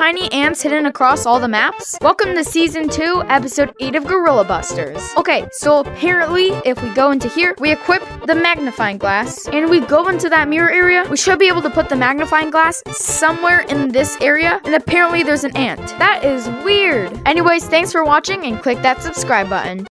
tiny ants hidden across all the maps? Welcome to season 2, episode 8 of Gorilla Busters. Okay, so apparently, if we go into here, we equip the magnifying glass, and we go into that mirror area, we should be able to put the magnifying glass somewhere in this area, and apparently there's an ant. That is weird. Anyways, thanks for watching, and click that subscribe button.